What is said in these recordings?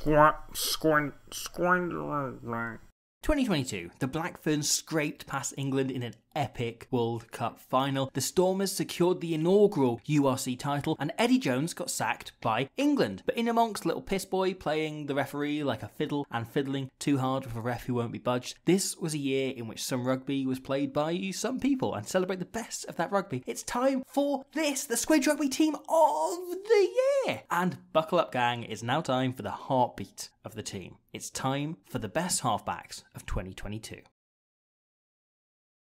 squat, squint, squint. 2022, the Black Ferns scraped past England in an epic World Cup final. The Stormers secured the inaugural URC title, and Eddie Jones got sacked by England. But in amongst little piss boy playing the referee like a fiddle and fiddling too hard with a ref who won't be budged, this was a year in which some rugby was played by some people and celebrate the best of that rugby. It's time for this, the Squidge Rugby team of the year! And buckle up, gang, it's now time for the heartbeat of the team. It's time for the best halfbacks of 2022.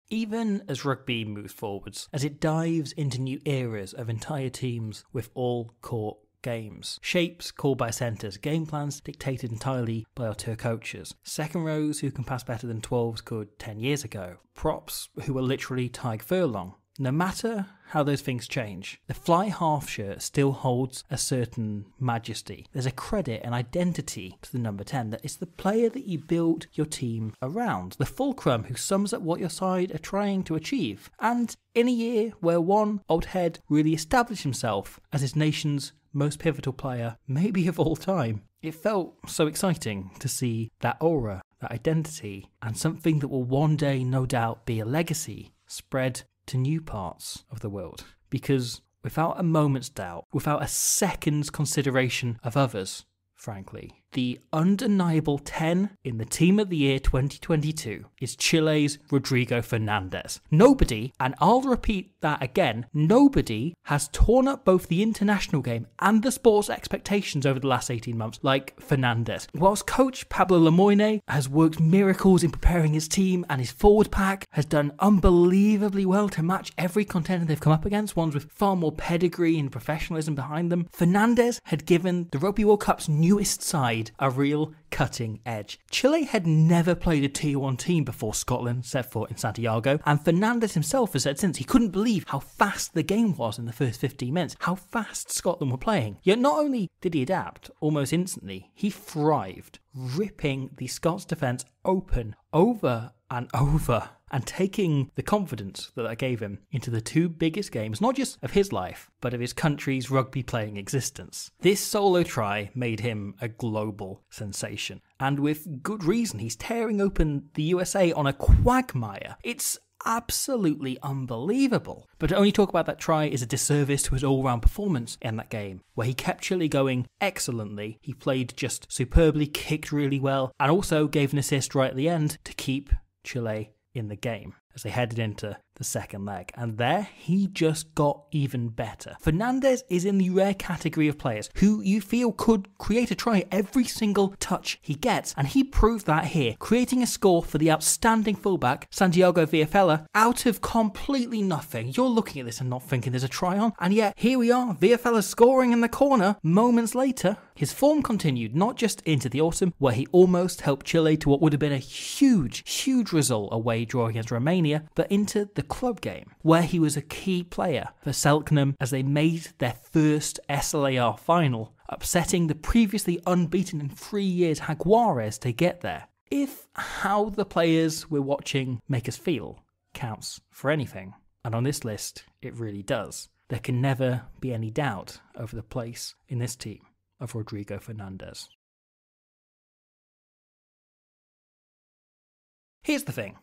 Even as rugby moves forwards, as it dives into new eras of entire teams with all court games, shapes called by centres, game plans dictated entirely by our two coaches, second rows who can pass better than 12s could 10 years ago, props who are literally Tadhg Furlong, no matter how those things change, the fly half shirt still holds a certain majesty. There's a credit and identity to the number 10 that it's the player that you build your team around, the fulcrum who sums up what your side are trying to achieve. And in a year where one old head really established himself as his nation's most pivotal player, maybe of all time, it felt so exciting to see that aura, that identity, and something that will one day no doubt be a legacy spread to new parts of the world. Because without a moment's doubt, without a second's consideration of others, frankly, the undeniable 10 in the Team of the Year 2022 is Chile's Rodrigo Fernandez. Nobody, and I'll repeat that again, nobody has torn up both the international game and the sports expectations over the last 18 months like Fernandez. Whilst coach Pablo Lemoine has worked miracles in preparing his team and his forward pack has done unbelievably well to match every contender they've come up against, ones with far more pedigree and professionalism behind them, Fernandez had given the Rugby World Cup's newest side a real cutting edge. Chile had never played a tier 1 team before Scotland set foot in Santiago, and Fernandez himself has said since he couldn't believe how fast the game was in the first 15 minutes, how fast Scotland were playing. Yet not only did he adapt almost instantly, he thrived, ripping the Scots defence open over and over and taking the confidence that I gave him into the two biggest games, not just of his life, but of his country's rugby playing existence. This solo try made him a global sensation. And with good reason, he's tearing open the USA on a quagmire. It's absolutely unbelievable. But to only talk about that try is a disservice to his all round performance in that game, where he kept Chile going excellently. He played just superbly, kicked really well, and also gave an assist right at the end to keep Chile in the game as they headed into the second leg. And there, he just got even better. Fernandez is in the rare category of players who you feel could create a try every single touch he gets. And he proved that here, creating a score for the outstanding fullback, Santiago Villafela, out of completely nothing. You're looking at this and not thinking there's a try on. And yet, here we are, Villafela scoring in the corner moments later. His form continued not just into the autumn, where he almost helped Chile to what would have been a huge, huge result away draw against Romania, but into the club game, where he was a key player for Selknam as they made their first SLAR final, upsetting the previously unbeaten in three years Jaguares to get there. If how the players we're watching make us feel counts for anything, and on this list it really does, there can never be any doubt over the place in this team of Rodrigo Fernandez. Here's the thing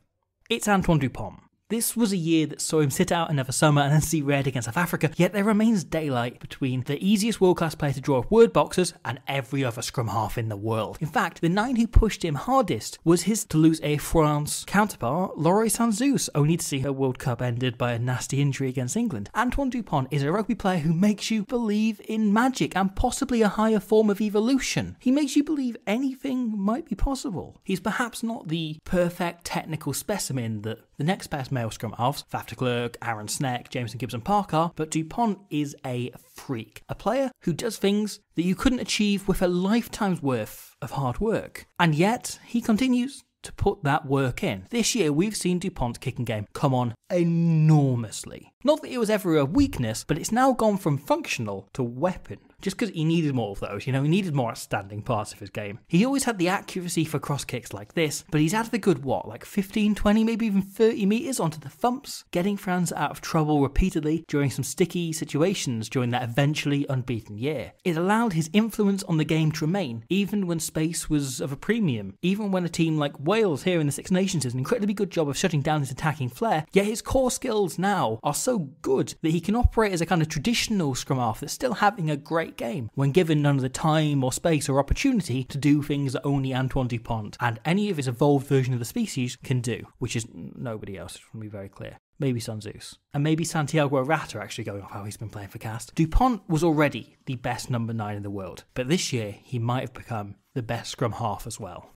it's Antoine Dupont. This was a year that saw him sit out another summer and then see red against South Africa, yet there remains daylight between the easiest world class player to draw up word boxers and every other scrum half in the world. In fact, the nine who pushed him hardest was his Toulouse A France counterpart, Laure Sansus, only to see her World Cup ended by a nasty injury against England. Antoine Dupont is a rugby player who makes you believe in magic and possibly a higher form of evolution. He makes you believe anything might be possible. He's perhaps not the perfect technical specimen that the next best male scrum halves, Faf de Klerk, Aaron Sneck, Jamison Gibson Parker, but Dupont is a freak. A player who does things that you couldn't achieve with a lifetime's worth of hard work. And yet, he continues to put that work in. This year, we've seen Dupont's kicking game come on enormously. Not that it was ever a weakness, but it's now gone from functional to weapon. Just because he needed more of those. You know, he needed more outstanding parts of his game. He always had the accuracy for cross kicks like this, but he's added the good, what, like 15, 20, maybe even 30 metres onto the thumps, getting France out of trouble repeatedly during some sticky situations during that eventually unbeaten year. It allowed his influence on the game to remain, even when space was of a premium, even when a team like Wales here in the Six Nations does an incredibly good job of shutting down his attacking flair, yet his core skills now are so good that he can operate as a kind of traditional scrum half that's still having a great game when given none of the time or space or opportunity to do things that only Antoine Dupont and any of his evolved version of the species can do, which is nobody else, to be very clear maybe Zeus, and maybe Santiago Arata actually going off how he's been playing for Castres. Dupont was already the best number nine in the world, but this year he might have become the best scrum half as well.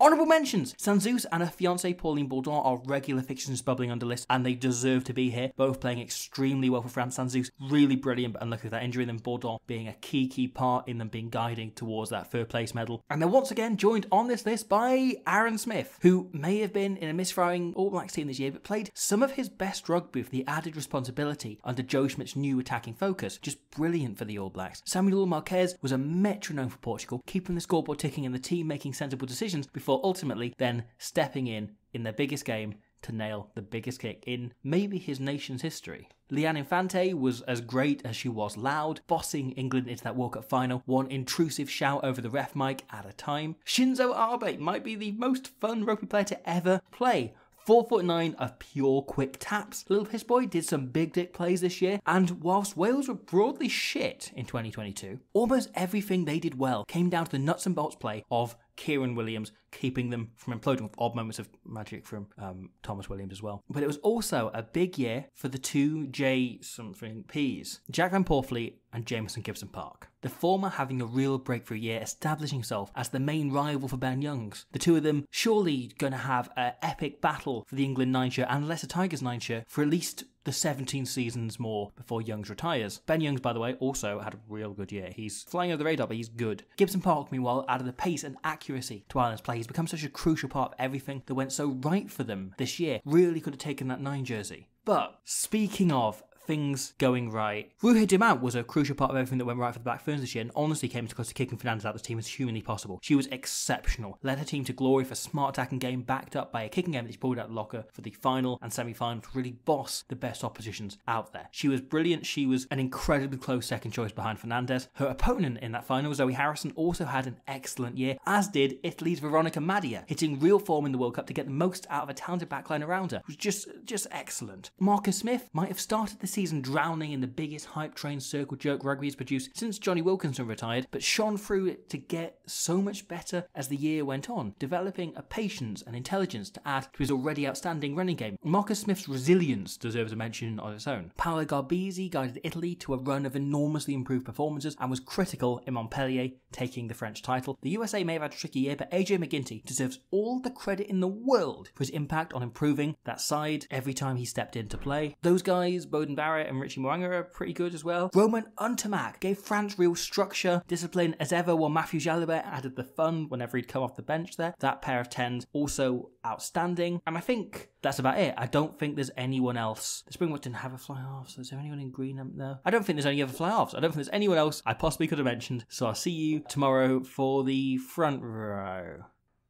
Honourable mentions! Sansus and her fiancée Pauline Bourdon are regular fixtures bubbling under list and they deserve to be here, both playing extremely well for France. Sansus really brilliant but unlucky with that injury, then Bourdon being a key, key part in them being guiding towards that third place medal. And they're once again joined on this list by Aaron Smith, who may have been in a misfiring All Blacks team this year but played some of his best rugby with the added responsibility under Joe Schmidt's new attacking focus. Just brilliant for the All Blacks. Samuel Marques was a metronome for Portugal, keeping the scoreboard ticking and the team making sensible decisions before before ultimately then stepping in in their biggest game to nail the biggest kick in maybe his nation's history. Leanne Infante was as great as she was loud, bossing England into that World Cup final, one intrusive shout over the ref mic at a time. Shinzo Abe might be the most fun rugby player to ever play. 4 foot 9 of pure quick taps. Little Piss Boy did some big dick plays this year, and whilst Wales were broadly shit in 2022, almost everything they did well came down to the nuts and bolts play of Kieran Williams, keeping them from imploding with odd moments of magic from um, Thomas Williams as well. But it was also a big year for the two J something P's, Jack Van Poortvliet and Jamison Gibson Park. The former having a real breakthrough year, establishing himself as the main rival for Ben Youngs. The two of them surely going to have an epic battle for the England nine shirt and Leicester Tigers nine shirt for at least the 17 seasons more before Youngs retires. Ben Youngs, by the way, also had a real good year. He's flying under the radar, but he's good. Gibson Park, meanwhile, added the pace and accuracy to Ireland's play. He's become such a crucial part of everything that went so right for them this year. Really could have taken that nine jersey. But speaking of things going right. Ruahei Demant was a crucial part of everything that went right for the Black Ferns this year and honestly came as close to kicking Fernandez out of the team as humanly possible. She was exceptional, led her team to glory for a smart attacking game backed up by a kicking game that she pulled out the locker for the final and semi-final to really boss the best oppositions out there. She was brilliant. She was an incredibly close second choice behind Fernandez. Her opponent in that final, Zoe Harrison, also had an excellent year, as did Italy's Veronica Madia, hitting real form in the World Cup to get the most out of a talented backline around her. It was just just excellent. Marcus Smith might have started the season drowning in the biggest hype train circle jerk rugby has produced since Jonny Wilkinson retired, but shone through to get so much better as the year went on, developing a patience and intelligence to add to his already outstanding running game. Marcus Smith's resilience deserves a mention on its own. Paolo Garbisi guided Italy to a run of enormously improved performances and was critical in Montpellier taking the French title. The USA may have had a tricky year, but AJ McGinty deserves all the credit in the world for his impact on improving that side every time he stepped into play. Those guys, Beauden Barrett and Richie Mo'unga are pretty good as well. Romain Ntamack gave France real structure, discipline as ever, while Matthieu Jalibert added the fun whenever he'd come off the bench there. That pair of tens also outstanding. And I think that's about it. I don't think there's anyone else. The Springboks didn't have a fly half, so is there anyone in green? No. I don't think there's any other fly halves. I don't think there's anyone else I possibly could have mentioned. So I'll see you tomorrow for the front row.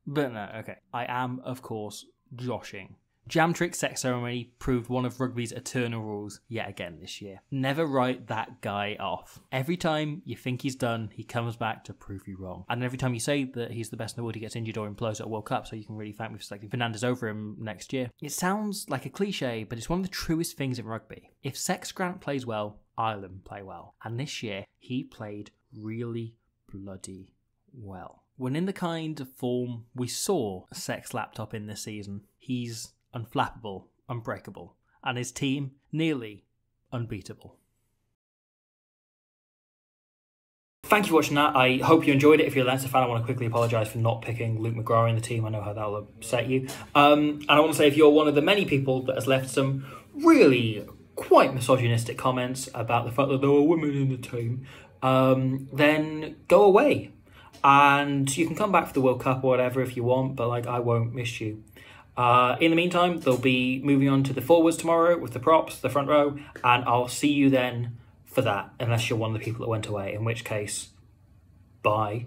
But no, okay. I am, of course, joshing. Jam Trick Sex Ceremony proved one of rugby's eternal rules yet again this year. Never write that guy off. Every time you think he's done, he comes back to prove you wrong. And every time you say that he's the best in the world, he gets injured or implodes at a World Cup, so you can really thank me for selecting Fernandez over him next year. It sounds like a cliche, but it's one of the truest things in rugby. If Sex Grant plays well, Ireland play well. And this year, he played really bloody well. When in the kind of form we saw Sex Laptop in this season, he's unflappable, unbreakable, and his team nearly unbeatable. Thank you for watching that. I hope you enjoyed it. If you're a Leinster fan, I want to quickly apologise for not picking Luke McGrath in the team. I know how that will upset you. Um, and I want to say if you're one of the many people that has left some really quite misogynistic comments about the fact that there were women in the team, um, then go away. And you can come back for the World Cup or whatever if you want, but like I won't miss you. Uh, in the meantime, they'll be moving on to the forwards tomorrow with the props, the front row, and I'll see you then for that, unless you're one of the people that went away, in which case, bye.